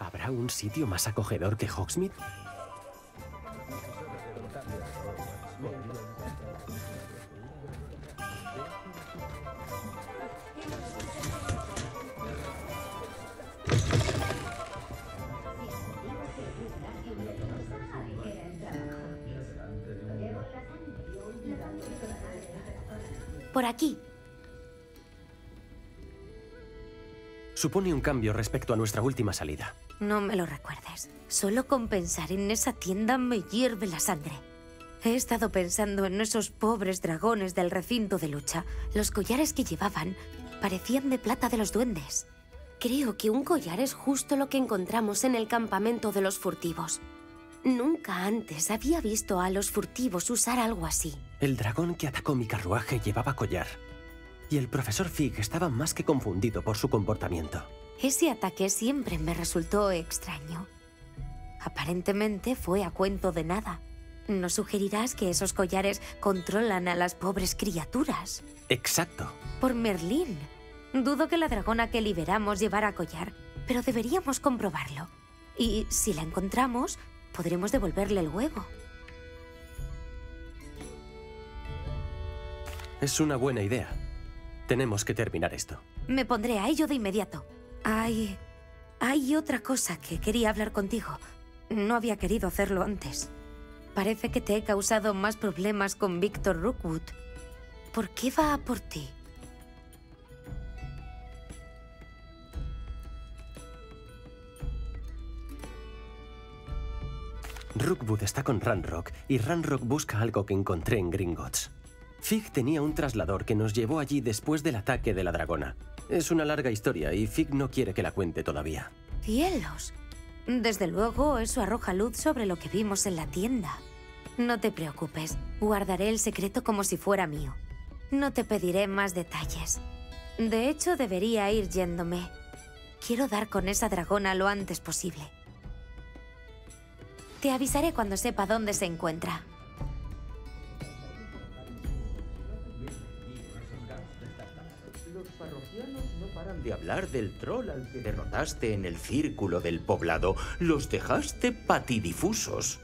¿Habrá un sitio más acogedor que Hogsmeade? Por aquí. Supone un cambio respecto a nuestra última salida. No me lo recuerdes. Solo con pensar en esa tienda me hierve la sangre. He estado pensando en esos pobres dragones del recinto de lucha. Los collares que llevaban parecían de plata de los duendes. Creo que un collar es justo lo que encontramos en el campamento de los furtivos. Nunca antes había visto a los furtivos usar algo así. El dragón que atacó mi carruaje llevaba collar. Y el profesor Fig estaba más que confundido por su comportamiento. Ese ataque siempre me resultó extraño. Aparentemente fue a cuento de nada. ¿No sugerirás que esos collares controlan a las pobres criaturas? Exacto. Por Merlín. Dudo que la dragona que liberamos llevara collar, pero deberíamos comprobarlo. Y si la encontramos, podremos devolverle el huevo. Es una buena idea. Tenemos que terminar esto. Me pondré a ello de inmediato. Hay... hay otra cosa que quería hablar contigo. No había querido hacerlo antes. Parece que te he causado más problemas con Victor Rookwood. ¿Por qué va a por ti? Rookwood está con Ranrock y Ranrock busca algo que encontré en Gringotts. Fig tenía un traslador que nos llevó allí después del ataque de la dragona. Es una larga historia y Fig no quiere que la cuente todavía. ¡Cielos! Desde luego, eso arroja luz sobre lo que vimos en la tienda. No te preocupes, guardaré el secreto como si fuera mío. No te pediré más detalles. De hecho, debería ir yéndome. Quiero dar con esa dragona lo antes posible. Te avisaré cuando sepa dónde se encuentra. Los parroquianos no paran de hablar del troll al que derrotaste en el círculo del poblado. Los dejaste patidifusos.